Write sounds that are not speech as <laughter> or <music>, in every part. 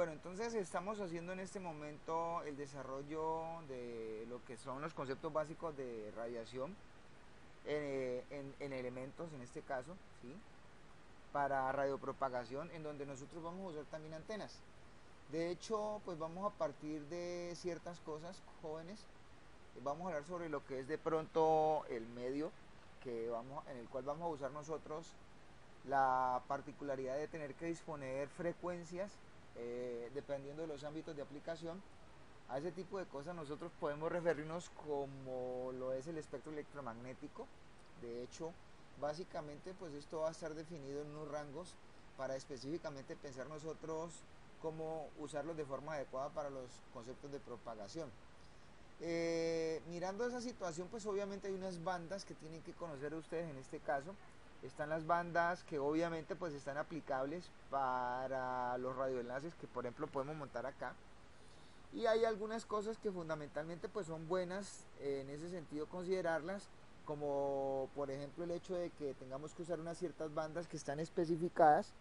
Bueno, entonces estamos haciendo en este momento el desarrollo de lo que son los conceptos básicos de radiación eh, en, elementos, en este caso, ¿sí? para radiopropagación, en donde nosotros vamos a usar también antenas. De hecho, pues vamos a partir de ciertas cosas, jóvenes, vamos a hablar sobre lo que es de pronto el medio que vamos, en el cual vamos a usar nosotros la particularidad de tener que disponer frecuencias eh, dependiendo de los ámbitos de aplicación. A ese tipo de cosas nosotros podemos referirnos como lo es el espectro electromagnético. De hecho, básicamente pues esto va a estar definido en unos rangos para específicamente pensar nosotros cómo usarlos de forma adecuada para los conceptos de propagación. Eh, mirando esa situación, pues obviamente hay unas bandas que tienen que conocer ustedes en este caso, están las bandas que obviamente pues están aplicables para los radioenlaces que por ejemplo podemos montar acá. Y hay algunas cosas que fundamentalmente pues son buenas en ese sentido considerarlas como por ejemplo el hecho de que tengamos que usar unas ciertas bandas que están especificadas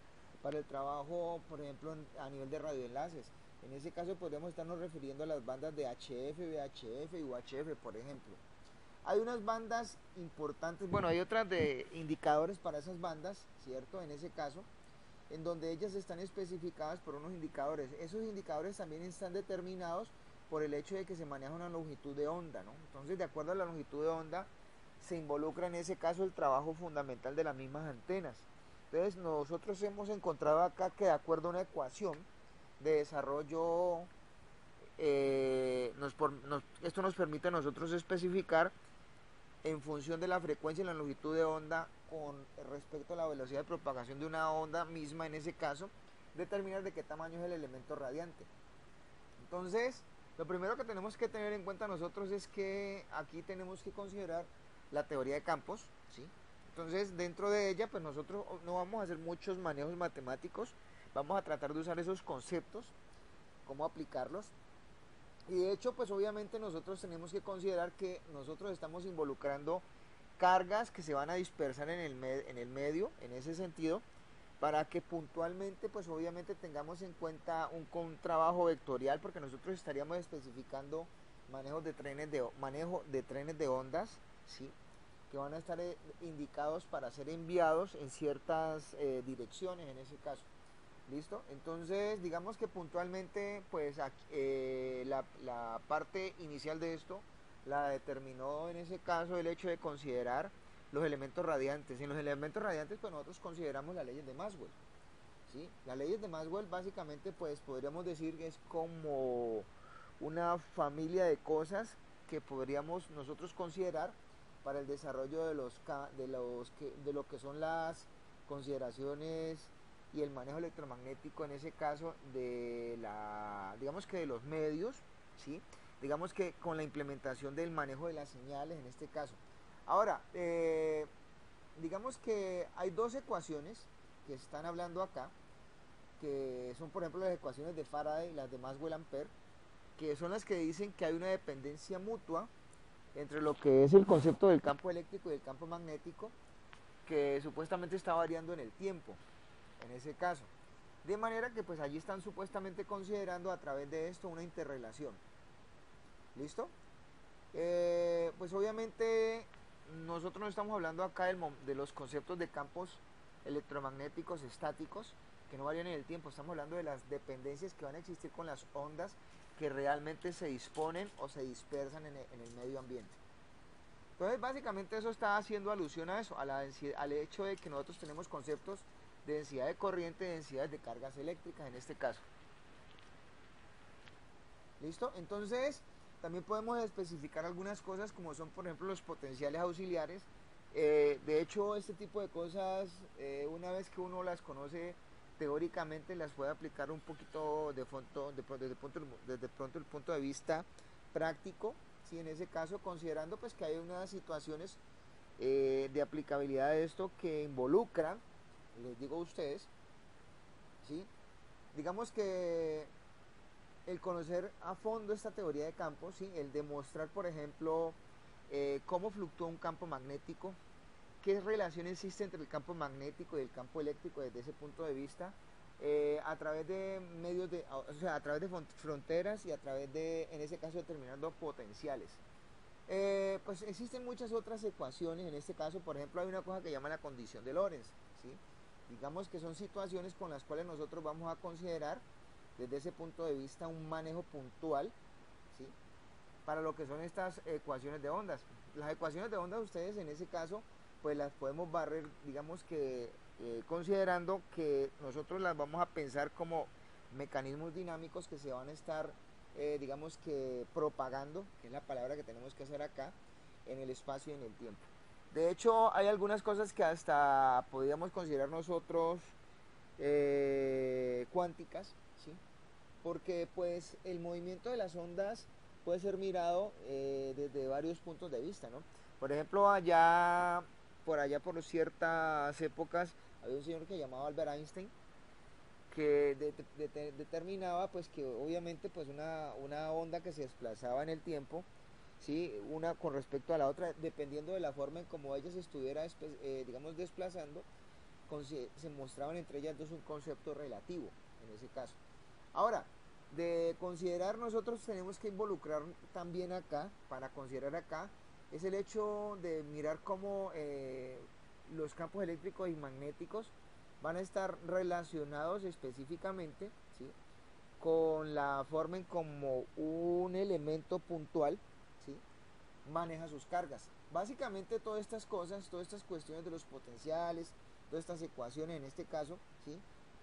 para el trabajo por ejemplo a nivel de radioenlaces. En ese caso podríamos estarnos refiriendo a las bandas de HF, VHF y UHF por ejemplo hay unas bandas importantes, bueno, hay otras de indicadores para esas bandas, ¿cierto? En ese caso, en donde ellas están especificadas por unos indicadores. Esos indicadores también están determinados por el hecho de que se maneja una longitud de onda, ¿no? Entonces, de acuerdo a la longitud de onda, se involucra en ese caso el trabajo fundamental de las mismas antenas. Entonces, nosotros hemos encontrado acá que de acuerdo a una ecuación de desarrollo, eh, esto nos permite a nosotros especificar en función de la frecuencia y la longitud de onda con respecto a la velocidad de propagación de una onda misma en ese caso, determinar de qué tamaño es el elemento radiante. Entonces, lo primero que tenemos que tener en cuenta nosotros es que aquí tenemos que considerar la teoría de campos, ¿sí? Entonces, dentro de ella, pues nosotros no vamos a hacer muchos manejos matemáticos, vamos a tratar de usar esos conceptos, cómo aplicarlos y de hecho, pues obviamente nosotros tenemos que considerar que nosotros estamos involucrando cargas que se van a dispersar en el, en el medio, en ese sentido, para que puntualmente, pues obviamente tengamos en cuenta un, trabajo vectorial, porque nosotros estaríamos especificando manejos de trenes de manejo de trenes de ondas, sí, que van a estar eh, indicados para ser enviados en ciertas eh, direcciones en ese caso. ¿Listo? Entonces, digamos que puntualmente, pues eh, la, parte inicial de esto la determinó en ese caso el hecho de considerar los elementos radiantes. En los elementos radiantes, pues nosotros consideramos las leyes de Maxwell. ¿sí? Las leyes de Maxwell, básicamente, pues podríamos decir que es como una familia de cosas que podríamos nosotros considerar para el desarrollo de los de los que de lo que son las consideraciones y el manejo electromagnético en ese caso de la digamos que de los medios sí digamos que con la implementación del manejo de las señales en este caso. Ahora eh, digamos que hay dos ecuaciones que están hablando acá que son por ejemplo las ecuaciones de Faraday y las de Maxwell Ampere que son las que dicen que hay una dependencia mutua entre lo que es el concepto del campo eléctrico y el campo magnético que supuestamente está variando en el tiempo en ese caso. De manera que pues allí están supuestamente considerando a través de esto una interrelación. ¿Listo? Eh, pues obviamente nosotros no estamos hablando acá de los conceptos de campos electromagnéticos estáticos que no varían en el tiempo, estamos hablando de las dependencias que van a existir con las ondas que realmente se disponen o se dispersan en el, medio ambiente. Entonces básicamente eso está haciendo alusión a eso, al hecho de que nosotros tenemos conceptos densidad de corriente, densidades de cargas eléctricas en este caso. ¿Listo? Entonces, también podemos especificar algunas cosas como son, por ejemplo, los potenciales auxiliares. Eh, de hecho, este tipo de cosas, eh, una vez que uno las conoce teóricamente, las puede aplicar un poquito de fondo, de, desde, pronto, desde pronto el punto de vista práctico. Si en ese caso, considerando pues que hay unas situaciones eh, de aplicabilidad de esto que involucran les digo a ustedes, ¿sí? digamos que el conocer a fondo esta teoría de campos, ¿sí? el demostrar, por ejemplo, eh, cómo fluctúa un campo magnético, qué relación existe entre el campo magnético y el campo eléctrico desde ese punto de vista, eh, a través de medios de, o sea, a través de fronteras y a través de, en ese caso, determinando potenciales. Eh, pues existen muchas otras ecuaciones, en este caso, por ejemplo, hay una cosa que llama la condición de Lorentz, ¿sí? Digamos que son situaciones con las cuales nosotros vamos a considerar desde ese punto de vista un manejo puntual. Para lo que son estas ecuaciones de ondas. Las ecuaciones de ondas ustedes en ese caso pues las podemos barrer, digamos que eh, considerando que nosotros las vamos a pensar como mecanismos dinámicos que se van a estar, eh, digamos que propagando, que es la palabra que tenemos que hacer acá, en el espacio y en el tiempo. De hecho, hay algunas cosas que hasta podríamos considerar nosotros eh, cuánticas, ¿sí? porque pues el movimiento de las ondas puede ser mirado desde varios puntos de vista. ¿no? Por ejemplo, allá por allá por ciertas épocas había un señor que llamaba Albert Einstein que determinaba pues que obviamente pues una, una, onda que se desplazaba en el tiempo ¿sí? una con respecto a la otra dependiendo de la forma en como ella se estuviera eh, digamos desplazando se mostraban entre ellas dos un concepto relativo en ese caso ahora de considerar nosotros tenemos que involucrar también acá para considerar acá es el hecho de mirar cómo eh, los campos eléctricos y magnéticos van a estar relacionados específicamente con la forma en como un elemento puntual maneja sus cargas. Básicamente todas estas cosas, todas estas cuestiones de los potenciales, todas estas ecuaciones en este caso,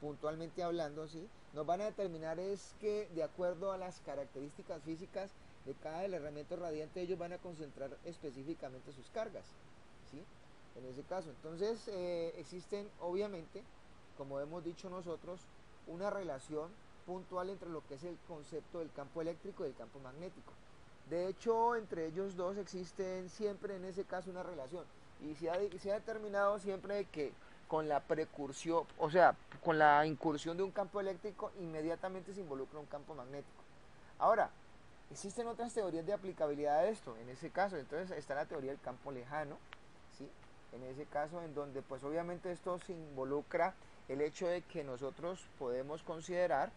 puntualmente hablando, ¿sí? nos van a determinar es que de acuerdo a las características físicas de cada elemento radiante ellos van a concentrar específicamente sus cargas, ¿sí? En ese caso, entonces eh, existen obviamente, como hemos dicho nosotros, una relación puntual entre lo que es el concepto del campo eléctrico y el campo magnético. De hecho, entre ellos dos existen siempre en ese caso una relación y se ha, determinado siempre que con la precursión, o sea, con la incursión de un campo eléctrico inmediatamente se involucra un campo magnético. Ahora, Existen otras teorías de aplicabilidad de esto, en ese caso, entonces está la teoría del campo lejano, ¿sí? en ese caso en donde pues obviamente esto se involucra el hecho de que nosotros podemos considerar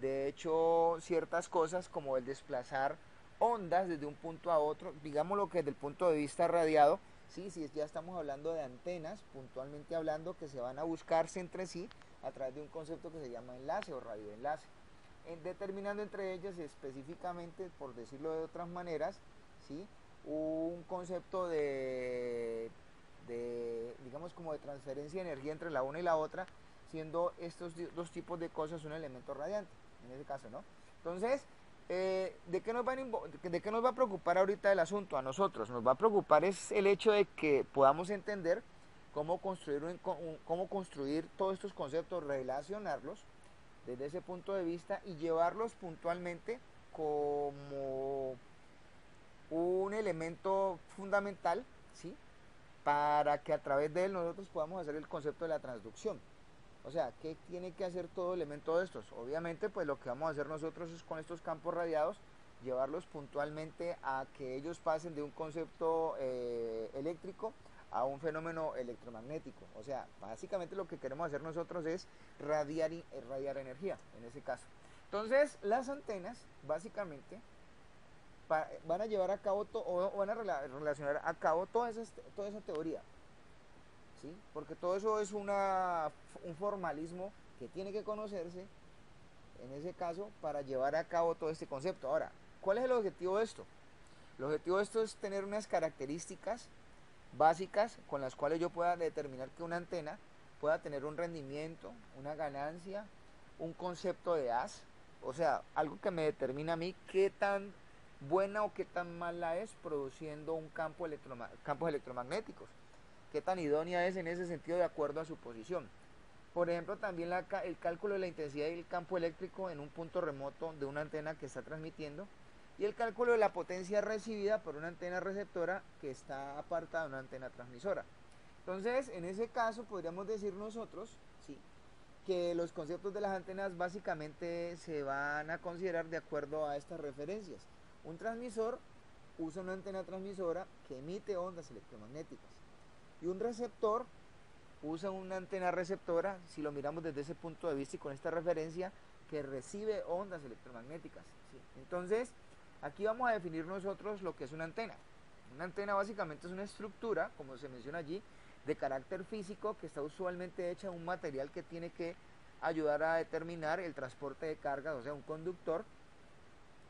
de hecho ciertas cosas como el desplazar ondas desde un punto a otro, digámoslo que desde el punto de vista radiado, sí, sí, ya estamos hablando de antenas, puntualmente hablando, que se van a buscarse entre sí a través de un concepto que se llama enlace o radioenlace determinando entre ellas específicamente, por decirlo de otras maneras, ¿sí? un concepto de, digamos como de transferencia de energía entre la una y la otra, siendo estos dos tipos de cosas un elemento radiante, en ese caso, ¿no? Entonces, eh, ¿de, qué nos va a, ¿de qué nos va a preocupar ahorita el asunto? A nosotros nos va a preocupar es el hecho de que podamos entender cómo construir, cómo construir todos estos conceptos, relacionarlos, desde ese punto de vista y llevarlos puntualmente como un elemento fundamental, ¿sí? Para que a través de él nosotros podamos hacer el concepto de la transducción. O sea, ¿qué tiene que hacer todo elemento de estos? Obviamente, pues lo que vamos a hacer nosotros es con estos campos radiados, llevarlos puntualmente a que ellos pasen de un concepto eh, eléctrico a un fenómeno electromagnético. O sea, básicamente lo que queremos hacer nosotros es radiar, eh, radiar energía, en ese caso. Entonces, las antenas, básicamente, van a llevar a cabo o van a relacionar a cabo toda esa, toda esa teoría. ¿Sí? Porque todo eso es un formalismo que tiene que conocerse, en ese caso, para llevar a cabo todo este concepto. Ahora, ¿cuál es el objetivo de esto? El objetivo de esto es tener unas características básicas con las cuales yo pueda determinar que una antena pueda tener un rendimiento, una ganancia, un concepto de as, o sea, algo que me determina a mí qué tan buena o qué tan mala es produciendo un campo campos electromagnéticos, qué tan idónea es en ese sentido de acuerdo a su posición. Por ejemplo, también el cálculo de la intensidad del campo eléctrico en un punto remoto de una antena que está transmitiendo y el cálculo de la potencia recibida por una antena receptora que está apartada de una antena transmisora. Entonces, en ese caso podríamos decir nosotros, sí, que los conceptos de las antenas básicamente se van a considerar de acuerdo a estas referencias. Un transmisor usa una antena transmisora que emite ondas electromagnéticas y un receptor usa una antena receptora, si lo miramos desde ese punto de vista y con esta referencia, que recibe ondas electromagnéticas. Entonces, aquí vamos a definir nosotros lo que es una antena. Una antena básicamente es una estructura, como se menciona allí, de carácter físico que está usualmente hecha de un material que tiene que ayudar a determinar el transporte de cargas, o sea, un conductor,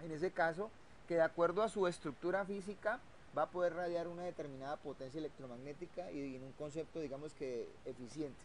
en ese caso, que de acuerdo a su estructura física va a poder radiar una determinada potencia electromagnética y en un concepto, digamos que eficiente.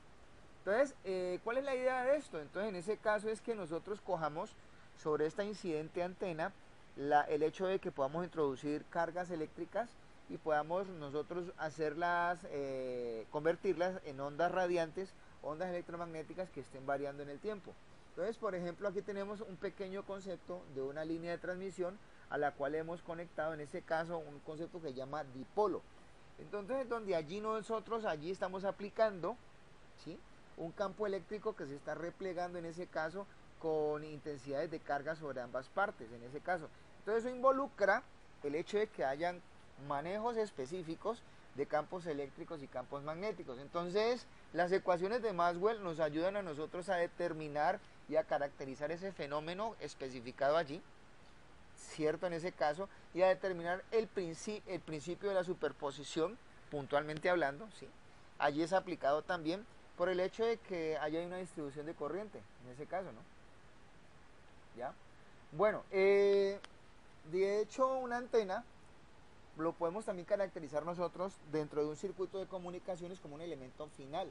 Entonces, eh, ¿cuál es la idea de esto? Entonces, en ese caso es que nosotros cojamos sobre esta incidente antena el hecho de que podamos introducir cargas eléctricas y podamos nosotros hacerlas, eh, convertirlas en ondas radiantes, ondas electromagnéticas que estén variando en el tiempo. Entonces, por ejemplo, aquí tenemos un pequeño concepto de una línea de transmisión a la cual hemos conectado en este caso un concepto que se llama dipolo. Entonces, donde allí nosotros allí estamos aplicando ¿sí? un campo eléctrico que se está replegando en ese caso con intensidades de carga sobre ambas partes, en ese caso. Entonces, eso involucra el hecho de que hayan manejos específicos de campos eléctricos y campos magnéticos. Entonces, las ecuaciones de Maxwell nos ayudan a nosotros a determinar y a caracterizar ese fenómeno especificado allí, cierto en ese caso, y a determinar el, el principio de la superposición, puntualmente hablando, ¿sí? allí es aplicado también por el hecho de que haya una distribución de corriente, en ese caso, ¿no? ¿Ya? Bueno, eh, de hecho una antena lo podemos también caracterizar nosotros dentro de un circuito de comunicaciones como un elemento final.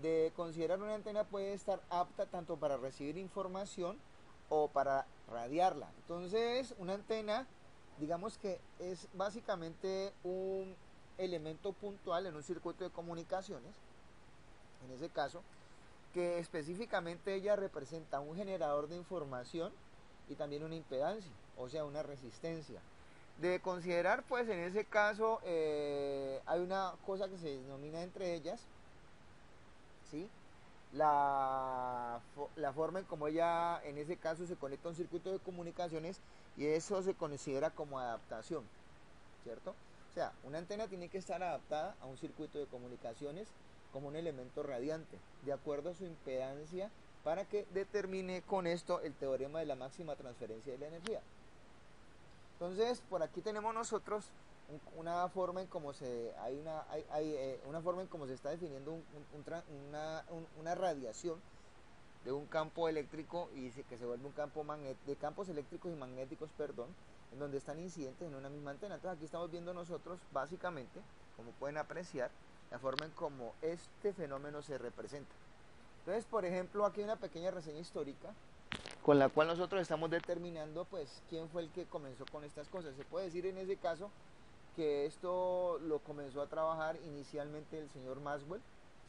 De considerar una antena puede estar apta tanto para recibir información o para radiarla. Entonces, una antena, digamos que es básicamente un elemento puntual en un circuito de comunicaciones, en ese caso, que específicamente ella representa un generador de información y también una impedancia, o sea, una resistencia. De considerar, pues en ese caso eh, hay una cosa que se denomina entre ellas, ¿sí? La, la forma en como ella en ese caso se conecta a un circuito de comunicaciones y eso se considera como adaptación, ¿cierto? O sea, una antena tiene que estar adaptada a un circuito de comunicaciones como un elemento radiante, de acuerdo a su impedancia, para que determine con esto el teorema de la máxima transferencia de la energía. Entonces, por aquí tenemos nosotros una forma en cómo se hay una hay, eh, una forma en cómo se está definiendo una, una, radiación de un campo eléctrico y que se vuelve un campo de campos eléctricos y magnéticos, perdón, en donde están incidentes en una misma antena. Entonces aquí estamos viendo nosotros básicamente, como pueden apreciar, la forma en cómo este fenómeno se representa. Entonces, por ejemplo, aquí hay una pequeña reseña histórica con la cual nosotros estamos determinando pues quién fue el que comenzó con estas cosas. Se puede decir en ese caso que esto lo comenzó a trabajar inicialmente el señor Maxwell,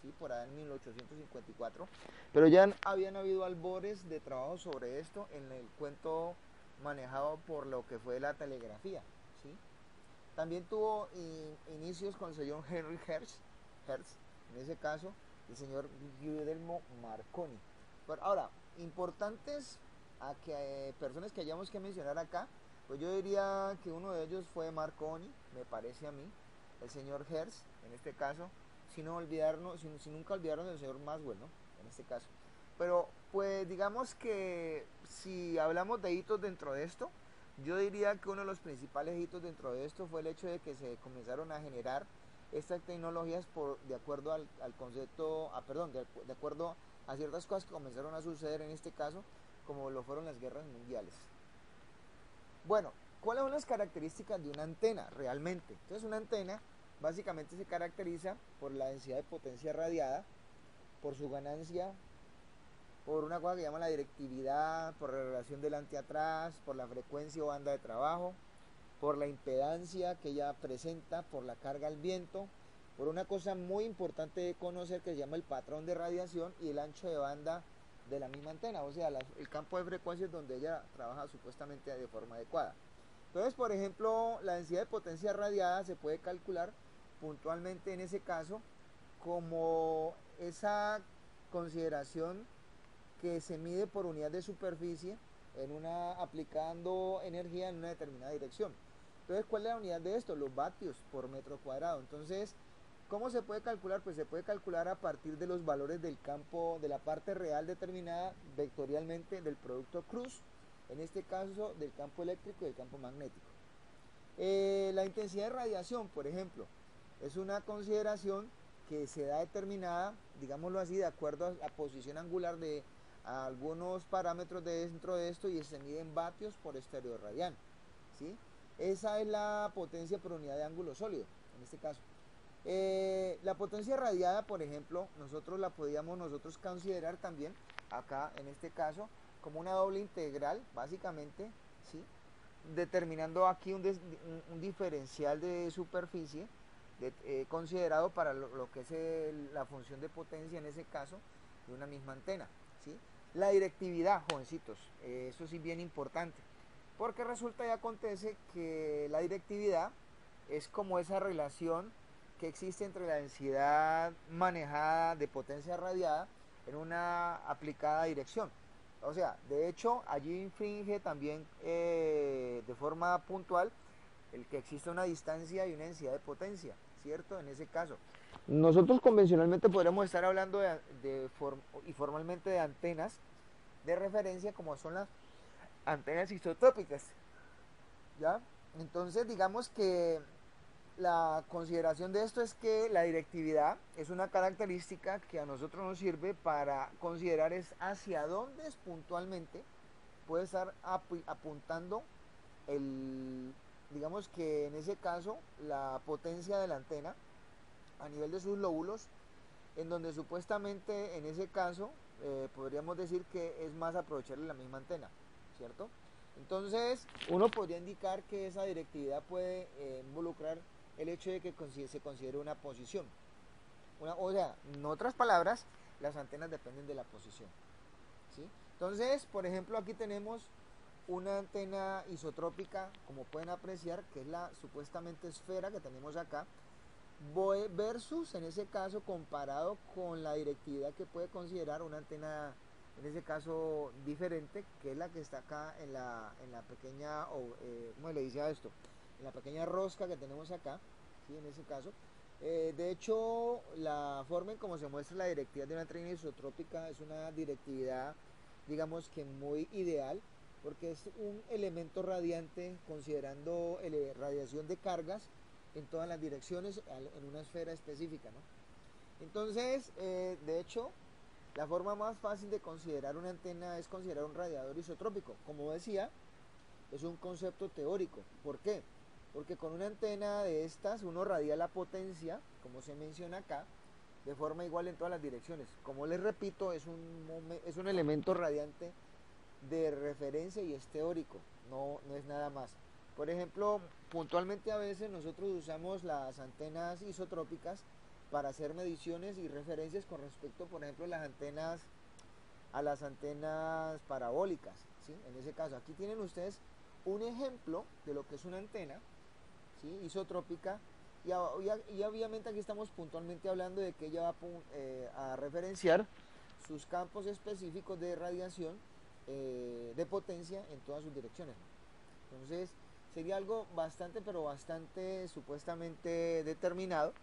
¿sí? por ahí en 1854, pero ya habían habido albores de trabajo sobre esto en el cuento manejado por lo que fue la telegrafía. ¿sí? También tuvo inicios con el señor Henry Hertz, Hertz, en ese caso el señor Guillermo Marconi. Pero ahora, importantes a que eh, personas que hayamos que mencionar acá, pues yo diría que uno de ellos fue Marconi, me parece a mí, el señor Hertz, en este caso, sin olvidarnos, sin, nunca olvidarnos del señor Maxwell, ¿no? En este caso. Pero pues digamos que si hablamos de hitos dentro de esto, yo diría que uno de los principales hitos dentro de esto fue el hecho de que se comenzaron a generar estas tecnologías por de acuerdo al, concepto, ah, perdón, de acuerdo a ciertas cosas que comenzaron a suceder en este caso, como lo fueron las guerras mundiales. Bueno, ¿cuáles son las características de una antena realmente? Entonces una antena básicamente se caracteriza por la densidad de potencia radiada, por su ganancia, por una cosa que llama la directividad, por la relación delante-atrás, por la frecuencia o banda de trabajo, por la impedancia que ella presenta, por la carga al viento, por una cosa muy importante de conocer que se llama el patrón de radiación y el ancho de banda de la misma antena, o sea, el campo de frecuencias donde ella trabaja supuestamente de forma adecuada. Entonces, por ejemplo, la densidad de potencia radiada se puede calcular puntualmente en ese caso como esa consideración que se mide por unidad de superficie en una aplicando energía en una determinada dirección. Entonces, ¿cuál es la unidad de esto? Los vatios por metro cuadrado. Entonces, ¿Cómo se puede calcular? Pues se puede calcular a partir de los valores del campo, de la parte real determinada vectorialmente del producto cruz, en este caso del campo eléctrico y del campo magnético. Eh, la intensidad de radiación, por ejemplo, es una consideración que se da determinada, digámoslo así, de acuerdo a la posición angular de algunos parámetros dentro de esto y se mide en vatios por estéreo radiano. ¿sí? Esa es la potencia por unidad de ángulo sólido, en este caso. Eh, la potencia radiada, por ejemplo, nosotros la podríamos nosotros considerar también, acá en este caso, como una doble integral, básicamente, ¿sí? determinando aquí un, diferencial de superficie eh, considerado para lo, que es la función de potencia en ese caso de una misma antena. ¿sí? La directividad, jovencitos, eh, eso sí bien importante, porque resulta y acontece que la directividad es como esa relación que existe entre la densidad manejada de potencia radiada en una aplicada dirección. O sea, de hecho, allí infringe también eh, de forma puntual el que exista una distancia y una densidad de potencia, ¿cierto? En ese caso. Nosotros convencionalmente podríamos estar hablando de, y formalmente de antenas de referencia como son las antenas isotópicas. ¿Ya? Entonces, digamos que la consideración de esto es que la directividad es una característica que a nosotros nos sirve para considerar es hacia dónde puntualmente puede estar apuntando el, digamos que en ese caso, la potencia de la antena a nivel de sus lóbulos, en donde supuestamente en ese caso eh, podríamos decir que es más aprovecharle la misma antena, ¿cierto? Entonces, uno podría indicar que esa directividad puede eh, involucrar el hecho de que se considere una posición. o sea, en otras palabras, las antenas dependen de la posición. ¿sí? Entonces, por ejemplo, aquí tenemos una antena isotrópica, como pueden apreciar, que es la supuestamente esfera que tenemos acá, versus en ese caso comparado con la directividad que puede considerar una antena en ese caso diferente que es la que está acá en la, en la pequeña o eh, ¿cómo le dice a esto? La pequeña rosca que tenemos acá, ¿sí? en ese caso. Eh, de hecho, la forma en cómo se muestra la directividad de una antena isotrópica es una directividad, digamos que muy ideal, porque es un elemento radiante considerando la eh, radiación de cargas en todas las direcciones en una esfera específica. ¿no? Entonces, eh, de hecho, la forma más fácil de considerar una antena es considerar un radiador isotrópico. Como decía, es un concepto teórico. ¿Por qué? Porque con una antena de estas uno radia la potencia, como se menciona acá, de forma igual en todas las direcciones. Como les repito, es un, es un elemento radiante de referencia y es teórico, no, no es nada más. Por ejemplo, puntualmente a veces nosotros usamos las antenas isotrópicas para hacer mediciones y referencias con respecto, por ejemplo, las antenas a las antenas parabólicas. ¿sí? En ese caso, aquí tienen ustedes un ejemplo de lo que es una antena isotrópica. Y, obviamente aquí estamos puntualmente hablando de que ella va eh, a referenciar sus campos específicos de radiación eh, de potencia en todas sus direcciones. Entonces sería algo bastante, pero bastante supuestamente determinado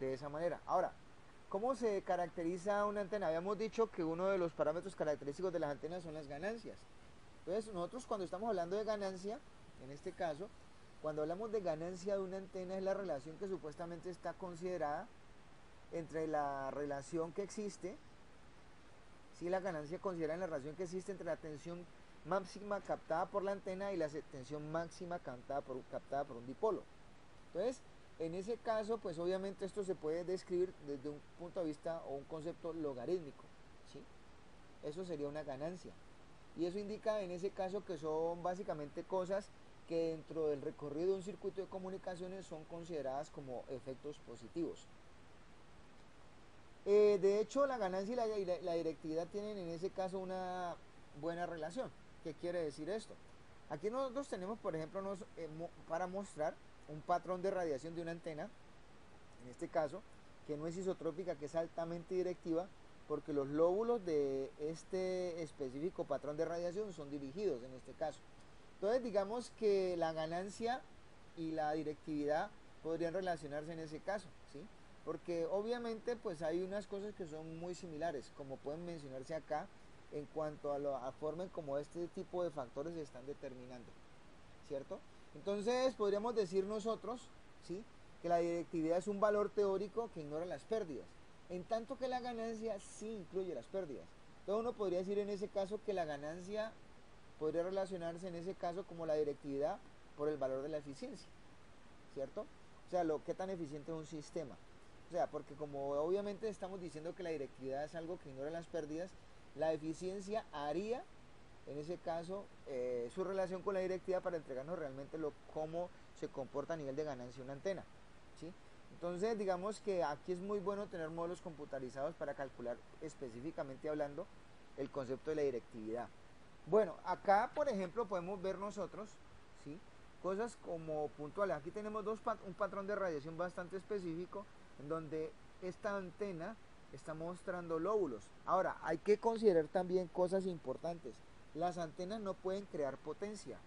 de esa manera. Ahora, ¿cómo se caracteriza una antena? Habíamos dicho que uno de los parámetros característicos de las antenas son las ganancias. Entonces nosotros cuando estamos hablando de ganancia, en este caso, cuando hablamos de ganancia de una antena es la relación que supuestamente está considerada entre la relación que existe, si la ganancia considera la relación que existe entre la tensión máxima captada por la antena y la tensión máxima captada por, captada por un dipolo. Entonces, en ese caso, pues obviamente esto se puede describir desde un punto de vista o un concepto logarítmico. ¿sí? Eso sería una ganancia. Y eso indica en ese caso que son básicamente cosas que dentro del recorrido de un circuito de comunicaciones son consideradas como efectos positivos. Eh, de hecho, la ganancia y la, directividad tienen en ese caso una buena relación. ¿Qué quiere decir esto? Aquí nosotros tenemos, por ejemplo, eh, para mostrar un patrón de radiación de una antena, en este caso, que no es isotrópica, que es altamente directiva, porque los lóbulos de este específico patrón de radiación son dirigidos en este caso. Entonces digamos que la ganancia y la directividad podrían relacionarse en ese caso, ¿sí? Porque obviamente pues hay unas cosas que son muy similares, como pueden mencionarse acá, en cuanto a la forma en cómo este tipo de factores se están determinando, ¿cierto? Entonces podríamos decir nosotros, ¿sí? Que la directividad es un valor teórico que ignora las pérdidas, en tanto que la ganancia sí incluye las pérdidas. Entonces uno podría decir en ese caso que la ganancia podría relacionarse en ese caso como la directividad por el valor de la eficiencia, ¿cierto? O sea, lo que tan eficiente es un sistema. O sea, porque como obviamente estamos diciendo que la directividad es algo que ignora las pérdidas, la eficiencia haría, en ese caso, eh, su relación con la directiva para entregarnos realmente lo, cómo se comporta a nivel de ganancia una antena. ¿sí? Entonces, digamos que aquí es muy bueno tener módulos computarizados para calcular específicamente hablando el concepto de la directividad. Bueno, acá, por ejemplo, podemos ver nosotros, ¿sí? Cosas como puntuales. Aquí tenemos dos un patrón de radiación bastante específico, en donde esta antena está mostrando lóbulos. Ahora, hay que considerar también cosas importantes. Las antenas no pueden crear potencia,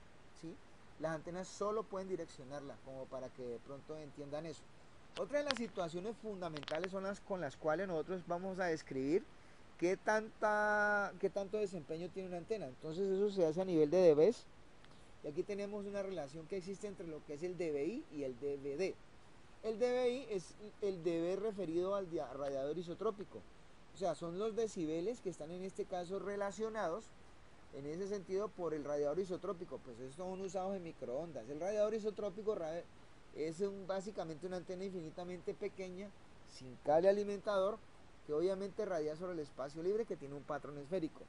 ¿sí? Las antenas solo pueden direccionarla, como para que de pronto entiendan eso. Otra de las situaciones fundamentales son las con las cuales nosotros vamos a describir qué, tanta, qué tanto desempeño tiene una antena. Entonces eso se hace a nivel de dBs. Y aquí tenemos una relación que existe entre lo que es el dBi y el dBd. El dBi es el dB referido al radiador isotrópico. O sea, son los decibeles que están en este caso relacionados en ese sentido por el radiador isotrópico. Pues estos son usados en microondas. El radiador isotrópico es básicamente una antena infinitamente pequeña, sin cable alimentador, que obviamente radia sobre el espacio libre que tiene un patrón esférico.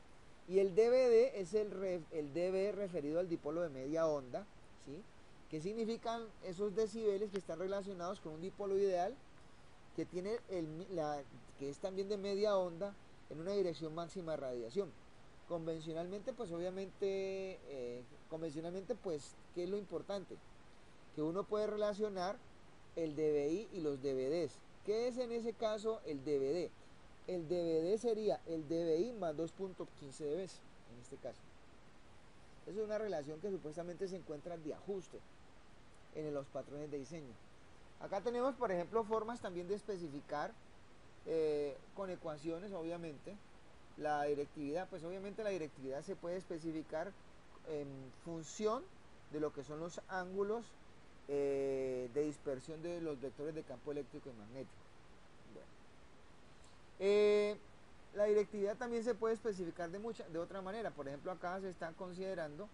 Y el DVD es el, DB referido al dipolo de media onda, ¿sí? ¿Qué significan esos decibeles que están relacionados con un dipolo ideal que, tiene el, que es también de media onda en una dirección máxima de radiación? Convencionalmente, pues obviamente, eh, convencionalmente, pues, ¿qué es lo importante? Que uno puede relacionar el DBI y los DVDs. ¿Qué es en ese caso el DVD? El DVD sería el DBI más 2.15 dB en este caso. Es una relación que supuestamente se encuentra de ajuste en los patrones de diseño. Acá tenemos, por ejemplo, formas también de especificar eh, con ecuaciones, obviamente, la directividad. Pues obviamente la directividad se puede especificar en función de lo que son los ángulos eh, de dispersión de los vectores de campo eléctrico y magnético. Eh, la directividad también se puede especificar de, mucha, de otra manera. Por ejemplo, acá se está considerando,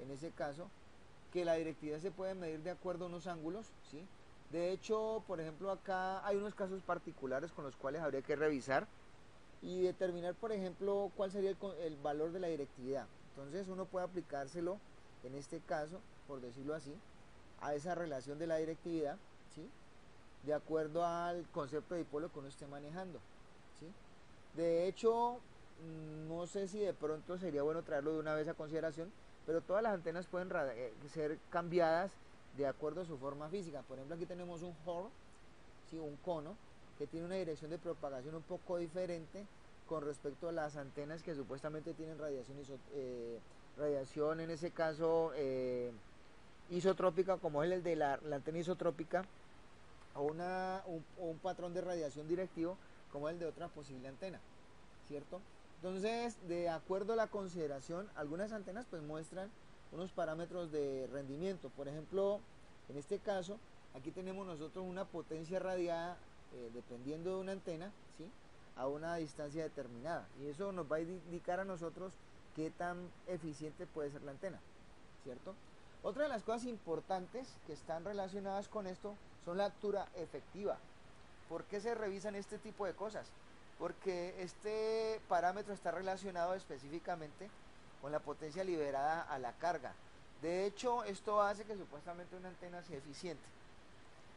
en ese caso, que la directividad se puede medir de acuerdo a unos ángulos, ¿sí? De hecho, por ejemplo, acá hay unos casos particulares con los cuales habría que revisar y determinar, por ejemplo, cuál sería el, valor de la directividad. Entonces uno puede aplicárselo, en este caso, por decirlo así, a esa relación de la directividad, ¿sí? De acuerdo al concepto de dipolo que uno esté manejando. De hecho, mm, no sé si de pronto sería bueno traerlo de una vez a consideración, pero todas las antenas pueden eh, ser cambiadas de acuerdo a su forma física. Por ejemplo, aquí tenemos un horn, ¿sí? un cono, que tiene una dirección de propagación un poco diferente con respecto a las antenas que supuestamente tienen radiación, eh, en ese caso eh, isotrópica, como es el de la, antena isotrópica, o, una, un patrón de radiación directivo, como el de otra posible antena, ¿cierto? Entonces, de acuerdo a la consideración, algunas antenas pues muestran unos parámetros de rendimiento. Por ejemplo, en este caso, aquí tenemos nosotros una potencia radiada eh, dependiendo de una antena, ¿sí? A una distancia determinada. Y eso nos va a indicar a nosotros qué tan eficiente puede ser la antena, ¿cierto? Otra de las cosas importantes que están relacionadas con esto son la altura efectiva. ¿Por qué se revisan este tipo de cosas? porque este parámetro está relacionado específicamente con la potencia liberada a la carga. De hecho, esto hace que supuestamente una antena sea eficiente,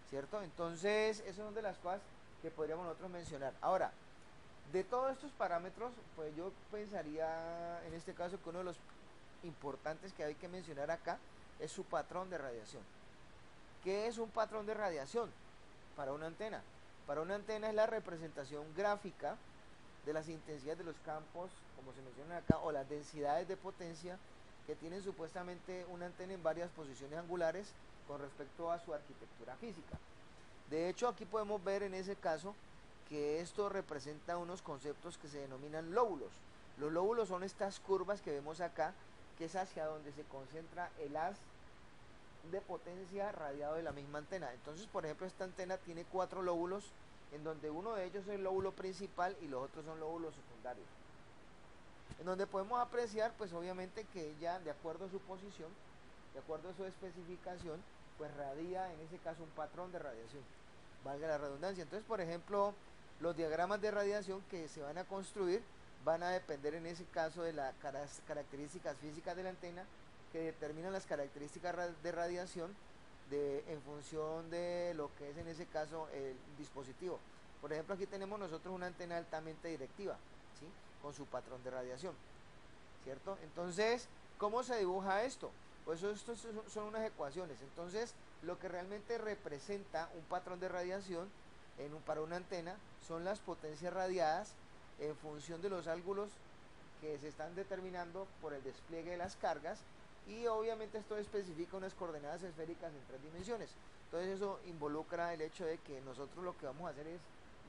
¿cierto? Entonces, esas son de las cosas que podríamos nosotros mencionar. Ahora, de todos estos parámetros, pues yo pensaría en este caso que uno de los importantes que hay que mencionar acá es su patrón de radiación. ¿Qué es un patrón de radiación para una antena? Para una antena es la representación gráfica de las intensidades de los campos, como se menciona acá, o las densidades de potencia que tienen supuestamente una antena en varias posiciones angulares con respecto a su arquitectura física. De hecho, aquí podemos ver en ese caso que esto representa unos conceptos que se denominan lóbulos. Los lóbulos son estas curvas que vemos acá, que es hacia donde se concentra el haz de potencia radiado de la misma antena. Entonces, por ejemplo, esta antena tiene cuatro lóbulos, en donde uno de ellos es el lóbulo principal y los otros son lóbulos secundarios. En donde podemos apreciar, pues obviamente que ya de acuerdo a su posición, de acuerdo a su especificación, pues radia en ese caso un patrón de radiación, valga la redundancia. Entonces, por ejemplo, los diagramas de radiación que se van a construir van a depender en ese caso de las características físicas de la antena que determinan las características de radiación de, en función de lo que es en ese caso el dispositivo. Por ejemplo, aquí tenemos nosotros una antena altamente directiva, ¿sí? con su patrón de radiación. ¿Cierto? Entonces, ¿cómo se dibuja esto? Pues esto son unas ecuaciones. Entonces, lo que realmente representa un patrón de radiación en para una antena son las potencias radiadas en función de los ángulos que se están determinando por el despliegue de las cargas y obviamente esto especifica unas coordenadas esféricas en tres dimensiones. Entonces eso involucra el hecho de que nosotros lo que vamos a hacer es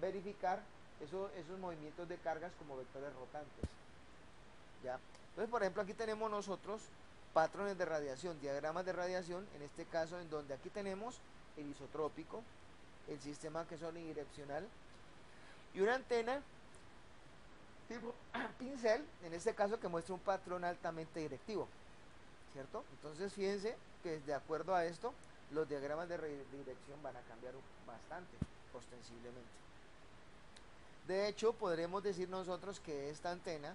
verificar esos movimientos de cargas como vectores rotantes. ¿Ya? Entonces, por ejemplo, aquí tenemos nosotros patrones de radiación, diagramas de radiación, en este caso en donde aquí tenemos el isotrópico, el sistema que es unidireccional y una antena tipo <coughs> pincel, en este caso que muestra un patrón altamente directivo. ¿Cierto? Entonces fíjense que de acuerdo a esto, los diagramas de dirección van a cambiar bastante, ostensiblemente. De hecho, podremos decir nosotros que esta antena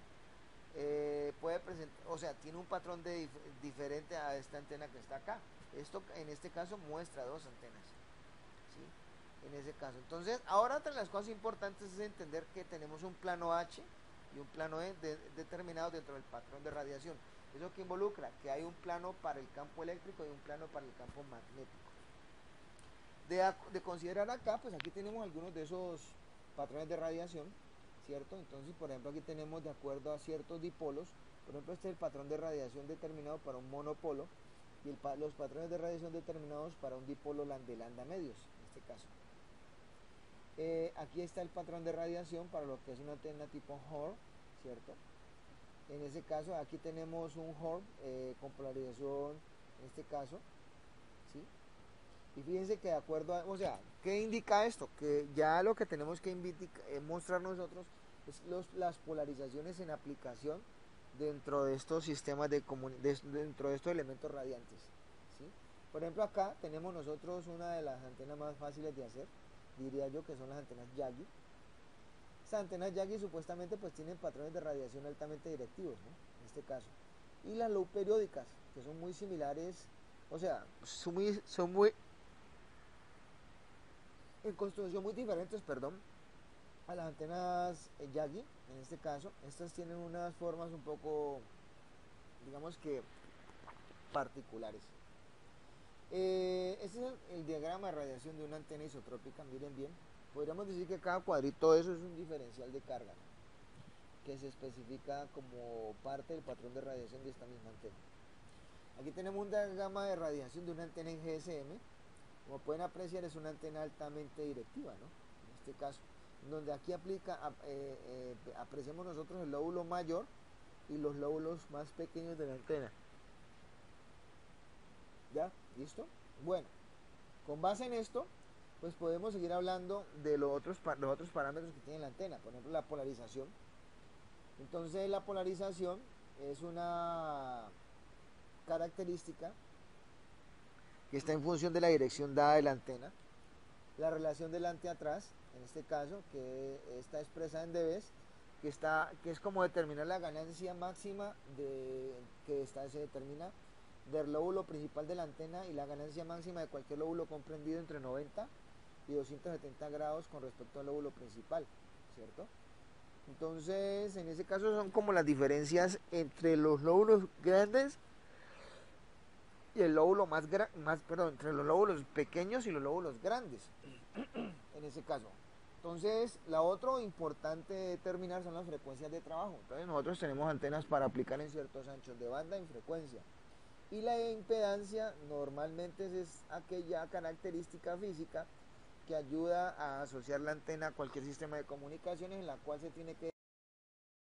eh, puede presentar, o sea, tiene un patrón de diferente a esta antena que está acá. Esto en este caso muestra dos antenas. En ese caso. Entonces, ahora otra de las cosas importantes es entender que tenemos un plano H y un plano E determinado dentro del patrón de radiación. ¿Eso que involucra? Que hay un plano para el campo eléctrico y un plano para el campo magnético. De, de considerar acá, pues aquí tenemos algunos de esos patrones de radiación ¿cierto? Entonces, por ejemplo, aquí tenemos de acuerdo a ciertos dipolos, por ejemplo, este es el patrón de radiación determinado para un monopolo y los patrones de radiación determinados para un dipolo de lambda medios, en este caso. Eh, aquí está el patrón de radiación para lo que es una antena tipo HOR, ¿cierto? En ese caso, aquí tenemos un HOR eh, con polarización, en este caso, ¿sí? Y fíjense que de acuerdo a, o sea, ¿qué indica esto? Que ya lo que tenemos que eh, mostrar nosotros es las polarizaciones en aplicación dentro de estos sistemas de, dentro de estos elementos radiantes. Por ejemplo, acá tenemos nosotros una de las antenas más fáciles de hacer, diría yo que son las antenas Yagi. Estas antenas Yagi supuestamente pues tienen patrones de radiación altamente directivos, ¿no? en este caso. Y las low periódicas, que son muy similares, o sea, son muy, son muy en construcción muy diferentes, perdón, a las antenas Yagi, en este caso. Estas tienen unas formas un poco, digamos que, particulares. Eh, este es el, diagrama de radiación de una antena isotrópica, miren bien. Podríamos decir que cada cuadrito eso es un diferencial de carga, que se especifica como parte del patrón de radiación de esta misma antena. Aquí tenemos un diagrama de radiación de una antena en GSM, como pueden apreciar es una antena altamente directiva, ¿no? En este caso, donde aquí aplica, eh, eh, apreciamos nosotros el lóbulo mayor y los lóbulos más pequeños de la antena. ¿Ya? ¿Listo? Bueno, con base en esto, pues podemos seguir hablando de los otros, los otros parámetros que tiene la antena, por ejemplo la polarización. Entonces la polarización es una característica que está en función de la dirección dada de la antena. La relación delante-atrás, en este caso, que está expresada en dBs, que, está, que es como determinar la ganancia máxima de, que está, se determina del lóbulo principal de la antena y la ganancia máxima de cualquier lóbulo comprendido entre 90 y 270 grados con respecto al lóbulo principal, ¿cierto? Entonces, en ese caso son como las diferencias entre los lóbulos grandes y el lóbulo más, más perdón, entre los lóbulos pequeños y los lóbulos grandes, en ese caso. Entonces, la otra importante determinar son las frecuencias de trabajo. Entonces, nosotros tenemos antenas para aplicar en ciertos anchos de banda en frecuencia. Y la impedancia normalmente es aquella característica física que ayuda a asociar la antena a cualquier sistema de comunicaciones en la cual se tiene que